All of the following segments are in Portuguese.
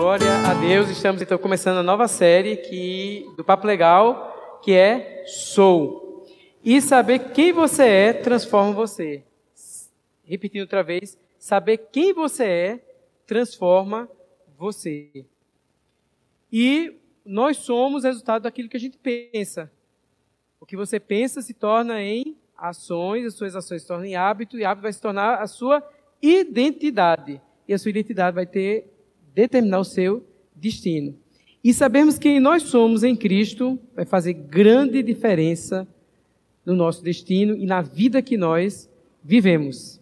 Glória a Deus, estamos então começando a nova série que, do Papo Legal, que é Sou. E saber quem você é transforma você. Repetindo outra vez, saber quem você é transforma você. E nós somos resultado daquilo que a gente pensa. O que você pensa se torna em ações, as suas ações se tornam em hábito, e hábito vai se tornar a sua identidade. E a sua identidade vai ter determinar o seu destino. E sabemos que nós somos em Cristo vai fazer grande diferença no nosso destino e na vida que nós vivemos.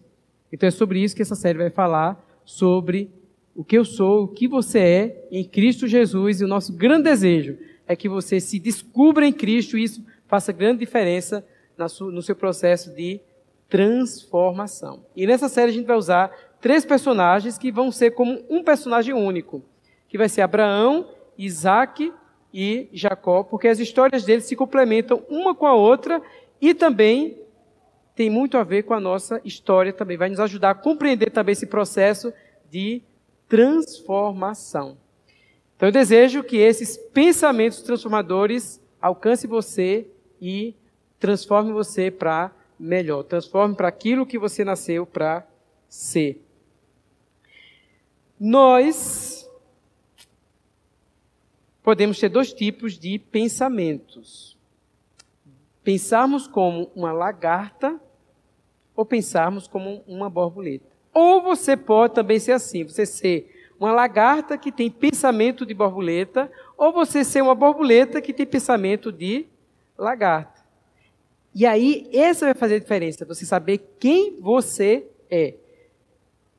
Então é sobre isso que essa série vai falar, sobre o que eu sou, o que você é em Cristo Jesus e o nosso grande desejo é que você se descubra em Cristo e isso faça grande diferença no seu processo de transformação. E nessa série a gente vai usar três personagens que vão ser como um personagem único, que vai ser Abraão, Isaac e Jacó, porque as histórias deles se complementam uma com a outra e também tem muito a ver com a nossa história também, vai nos ajudar a compreender também esse processo de transformação. Então eu desejo que esses pensamentos transformadores alcancem você e transforme você para melhor, transforme para aquilo que você nasceu para ser. Nós podemos ter dois tipos de pensamentos. Pensarmos como uma lagarta ou pensarmos como uma borboleta. Ou você pode também ser assim, você ser uma lagarta que tem pensamento de borboleta, ou você ser uma borboleta que tem pensamento de lagarta. E aí, essa vai fazer a diferença, você saber quem você é.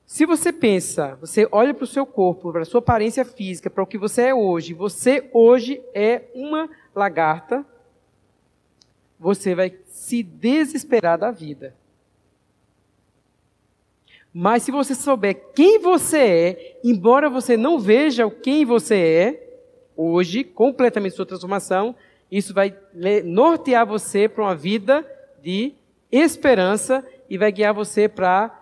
Se você pensa, você olha para o seu corpo, para a sua aparência física, para o que você é hoje, você hoje é uma lagarta, você vai se desesperar da vida. Mas se você souber quem você é, embora você não veja o quem você é, hoje, completamente sua transformação, isso vai nortear você para uma vida de esperança e vai guiar você para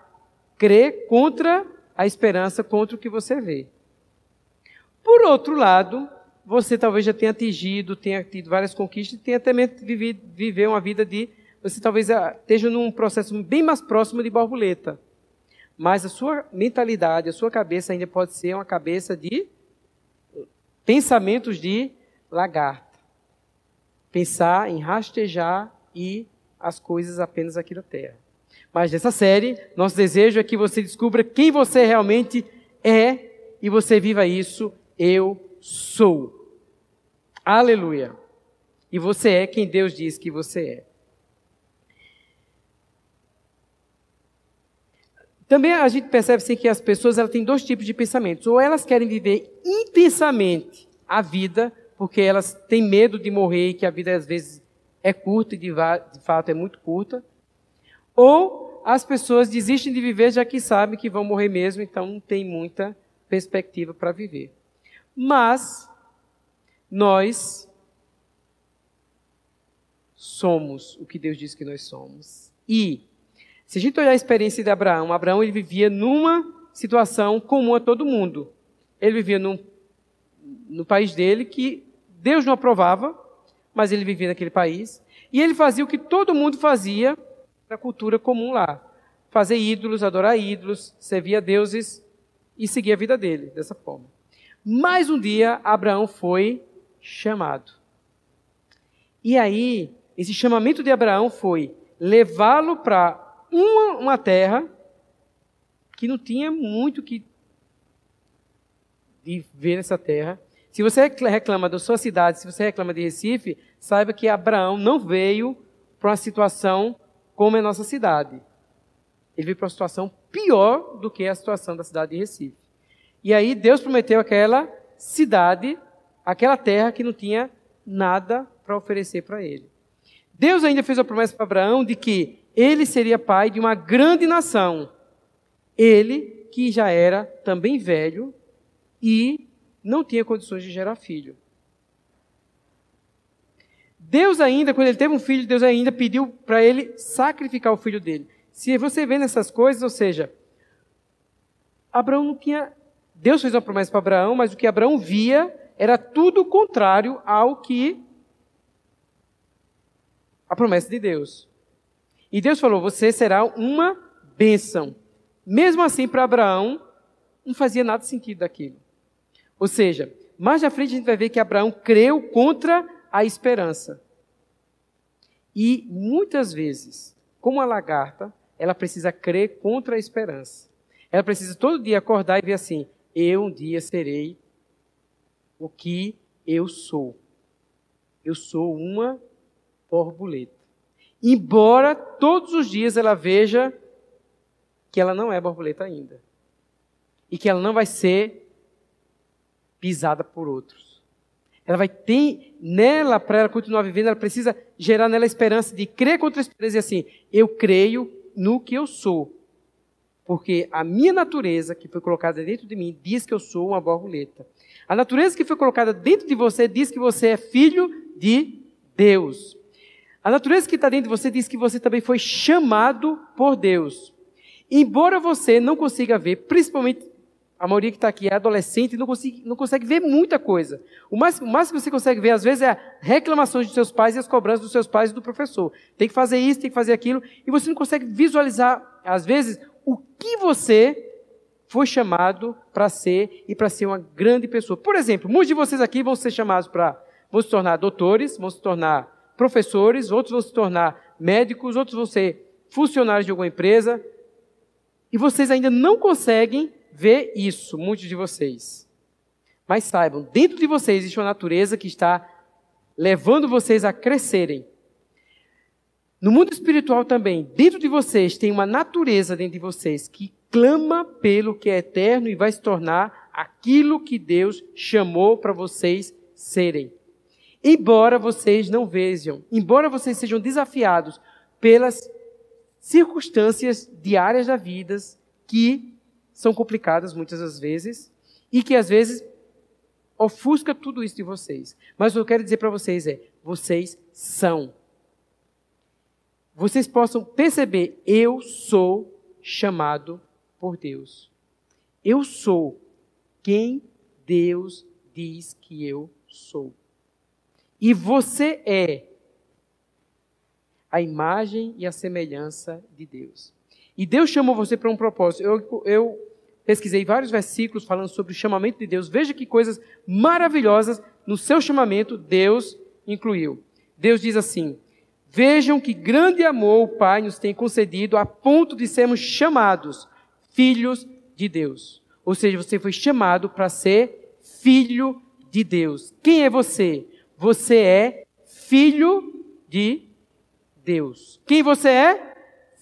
crer contra a esperança, contra o que você vê. Por outro lado, você talvez já tenha atingido, tenha tido várias conquistas, tenha também vivido, viver uma vida de. Você talvez esteja num processo bem mais próximo de borboleta. Mas a sua mentalidade, a sua cabeça ainda pode ser uma cabeça de pensamentos de lagarta. Pensar em rastejar e as coisas apenas aqui na terra. Mas nessa série, nosso desejo é que você descubra quem você realmente é e você viva isso. Eu sou. Aleluia. E você é quem Deus diz que você é. Também a gente percebe assim, que as pessoas elas têm dois tipos de pensamentos. Ou elas querem viver intensamente a vida, porque elas têm medo de morrer e que a vida às vezes é curta e de, de fato é muito curta. Ou as pessoas desistem de viver já que sabem que vão morrer mesmo, então não tem muita perspectiva para viver. Mas nós somos o que Deus diz que nós somos. E se a gente olhar a experiência de Abraão, Abraão ele vivia numa situação comum a todo mundo. Ele vivia num, no país dele que Deus não aprovava, mas ele vivia naquele país. E ele fazia o que todo mundo fazia a cultura comum lá. Fazer ídolos, adorar ídolos, servir a deuses e seguir a vida dele dessa forma. Mais um dia, Abraão foi chamado. E aí, esse chamamento de Abraão foi levá-lo para uma, uma terra que não tinha muito que viver nessa terra. Se você reclama da sua cidade, se você reclama de Recife, saiba que Abraão não veio para uma situação como é a nossa cidade. Ele veio para uma situação pior do que a situação da cidade de Recife. E aí Deus prometeu aquela cidade, aquela terra que não tinha nada para oferecer para ele. Deus ainda fez a promessa para Abraão de que ele seria pai de uma grande nação. Ele, que já era também velho e não tinha condições de gerar filho. Deus ainda, quando ele teve um filho, Deus ainda pediu para ele sacrificar o filho dele. Se você vê nessas coisas, ou seja, Abraão não tinha Deus fez uma promessa para Abraão, mas o que Abraão via era tudo contrário ao que a promessa de Deus. E Deus falou: Você será uma bênção. Mesmo assim, para Abraão, não fazia nada sentido daquilo. Ou seja, mais à frente a gente vai ver que Abraão creu contra a esperança. E muitas vezes, como a lagarta, ela precisa crer contra a esperança. Ela precisa todo dia acordar e ver assim: eu um dia serei o que eu sou. Eu sou uma borboleta. Embora todos os dias ela veja que ela não é borboleta ainda. E que ela não vai ser pisada por outros. Ela vai ter nela, para ela continuar vivendo, ela precisa gerar nela a esperança de crer contra a esperança e assim, eu creio no que eu sou. Porque a minha natureza, que foi colocada dentro de mim, diz que eu sou uma borboleta. A natureza que foi colocada dentro de você diz que você é filho de Deus. A natureza que está dentro de você diz que você também foi chamado por Deus. Embora você não consiga ver, principalmente a maioria que está aqui é adolescente e não consegue, não consegue ver muita coisa. O mais, o mais que você consegue ver, às vezes, é reclamações dos seus pais e as cobranças dos seus pais e do professor. Tem que fazer isso, tem que fazer aquilo, e você não consegue visualizar, às vezes, o que você foi chamado para ser e para ser uma grande pessoa. Por exemplo, muitos de vocês aqui vão ser chamados para vão se tornar doutores, vão se tornar professores, outros vão se tornar médicos, outros vão ser funcionários de alguma empresa, e vocês ainda não conseguem ver isso, muitos de vocês. Mas saibam, dentro de vocês existe uma natureza que está levando vocês a crescerem. No mundo espiritual também, dentro de vocês tem uma natureza dentro de vocês que clama pelo que é eterno e vai se tornar aquilo que Deus chamou para vocês serem. Embora vocês não vejam, embora vocês sejam desafiados pelas circunstâncias diárias da vida que são complicadas muitas das vezes e que às vezes ofusca tudo isso de vocês. Mas o que eu quero dizer para vocês é: vocês são. Vocês possam perceber, eu sou chamado por Deus. Eu sou quem Deus diz que eu sou. E você é a imagem e a semelhança de Deus. E Deus chamou você para um propósito. Eu, eu pesquisei vários versículos falando sobre o chamamento de Deus. Veja que coisas maravilhosas no seu chamamento Deus incluiu. Deus diz assim: Vejam que grande amor o Pai nos tem concedido a ponto de sermos chamados filhos de Deus. Ou seja, você foi chamado para ser filho de Deus. Quem é você? Você é filho de Deus. Quem você é?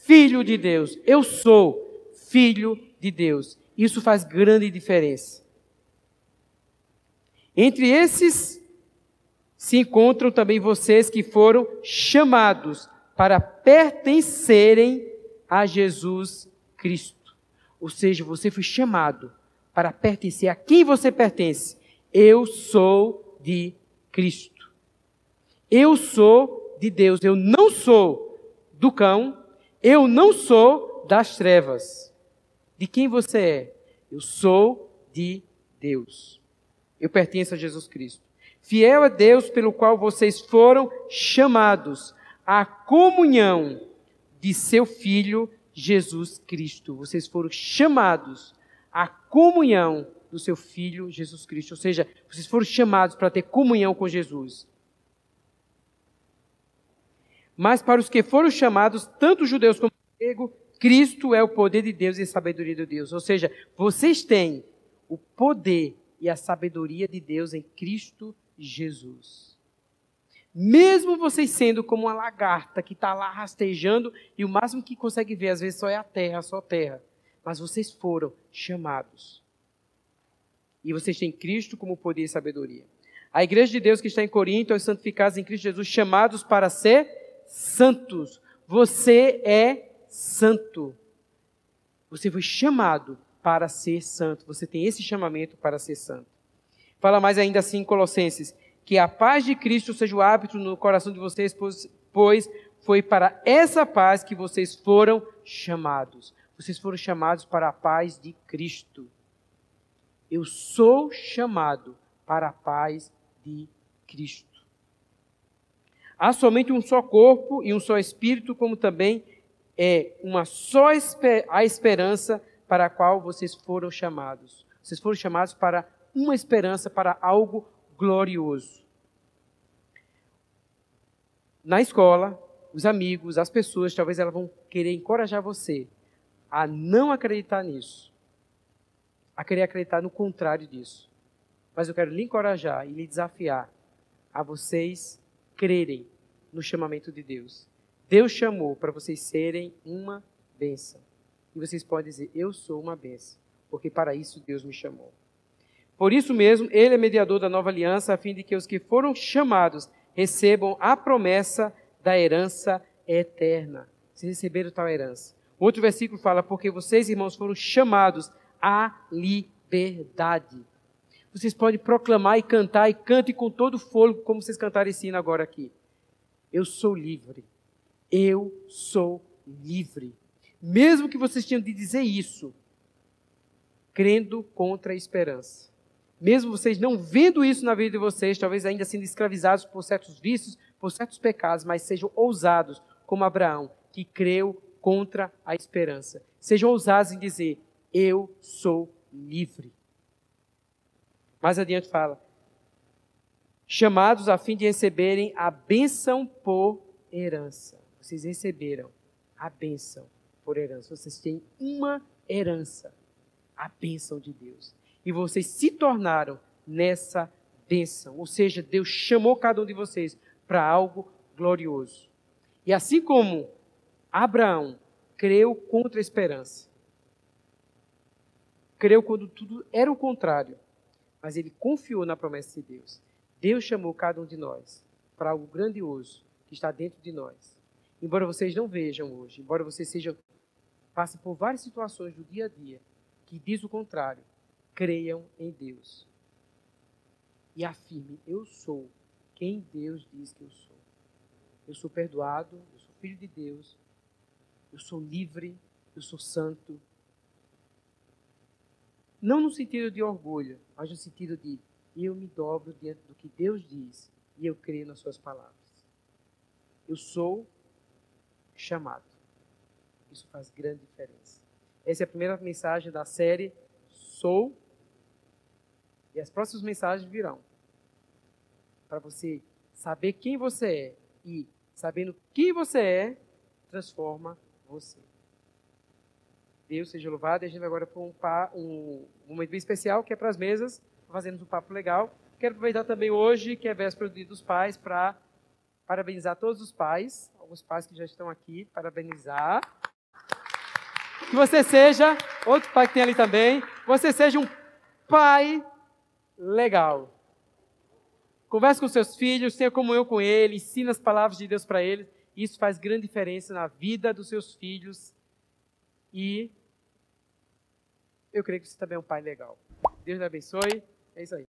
Filho de Deus. Eu sou filho de Deus. Isso faz grande diferença. Entre esses se encontram também vocês que foram chamados para pertencerem a Jesus Cristo. Ou seja, você foi chamado para pertencer a quem você pertence. Eu sou de Cristo. Eu sou de Deus. Eu não sou do cão. Eu não sou das trevas. De quem você é? Eu sou de Deus. Eu pertenço a Jesus Cristo. Fiel a Deus pelo qual vocês foram chamados à comunhão de seu Filho Jesus Cristo. Vocês foram chamados à comunhão do seu Filho Jesus Cristo. Ou seja, vocês foram chamados para ter comunhão com Jesus. Mas para os que foram chamados, tanto judeus como grego, Cristo é o poder de Deus e a sabedoria de Deus. Ou seja, vocês têm o poder e a sabedoria de Deus em Cristo Jesus. Mesmo vocês sendo como uma lagarta que está lá rastejando e o máximo que consegue ver às vezes só é a terra, só a terra. Mas vocês foram chamados. E vocês têm Cristo como poder e sabedoria. A igreja de Deus que está em Corinto, os santificados em Cristo Jesus, chamados para ser santos. Você é santo. Você foi chamado para ser santo. Você tem esse chamamento para ser santo. Fala mais ainda assim em Colossenses que a paz de Cristo seja o hábito no coração de vocês, pois, pois foi para essa paz que vocês foram chamados. Vocês foram chamados para a paz de Cristo. Eu sou chamado para a paz de Cristo. Há somente um só corpo e um só espírito, como também é uma só a esperança para a qual vocês foram chamados. Vocês foram chamados para uma esperança, para algo glorioso. Na escola, os amigos, as pessoas, talvez elas vão querer encorajar você a não acreditar nisso, a querer acreditar no contrário disso. Mas eu quero lhe encorajar e lhe desafiar a vocês crerem no chamamento de Deus. Deus chamou para vocês serem uma bênção. E vocês podem dizer: Eu sou uma bênção, porque para isso Deus me chamou. Por isso mesmo, Ele é mediador da nova aliança, a fim de que os que foram chamados recebam a promessa da herança eterna. Vocês receberam tal herança. Outro versículo fala: Porque vocês, irmãos, foram chamados à liberdade. Vocês podem proclamar e cantar, e cante com todo o fôlego, como vocês cantaram esse hino agora aqui. Eu sou livre. Eu sou livre. Mesmo que vocês tenham de dizer isso, crendo contra a esperança. Mesmo vocês não vendo isso na vida de vocês, talvez ainda sendo escravizados por certos vícios, por certos pecados, mas sejam ousados, como Abraão, que creu contra a esperança. Sejam ousados em dizer: Eu sou livre. Mais adiante fala: chamados a fim de receberem a bênção por herança. Vocês receberam a bênção por herança. Vocês têm uma herança, a bênção de Deus. E vocês se tornaram nessa bênção. Ou seja, Deus chamou cada um de vocês para algo glorioso. E assim como Abraão creu contra a esperança, creu quando tudo era o contrário, mas ele confiou na promessa de Deus. Deus chamou cada um de nós para algo grandioso que está dentro de nós. Embora vocês não vejam hoje, embora vocês sejam passem por várias situações do dia a dia que diz o contrário, creiam em Deus. E afirme: eu sou quem Deus diz que eu sou. Eu sou perdoado, eu sou filho de Deus, eu sou livre, eu sou santo. Não no sentido de orgulho, mas no sentido de eu me dobro diante do que Deus diz e eu creio nas suas palavras. Eu sou chamado. Isso faz grande diferença. Essa é a primeira mensagem da série Sou. E as próximas mensagens virão. Para você saber quem você é e sabendo quem você é, transforma você. Deus seja louvado. E a gente vai agora para um, um, momento bem especial, que é para as mesas. Fazemos um papo legal. Quero aproveitar também hoje, que é véspera do Dia dos Pais, para parabenizar todos os pais, alguns pais que já estão aqui, parabenizar. Que você seja, outro pai que tem ali também, você seja um pai legal. Converse com seus filhos, tenha comunhão com eles, ensina as palavras de Deus para eles. Isso faz grande diferença na vida dos seus filhos. E eu creio que você também é um pai legal. Deus te abençoe. É isso aí.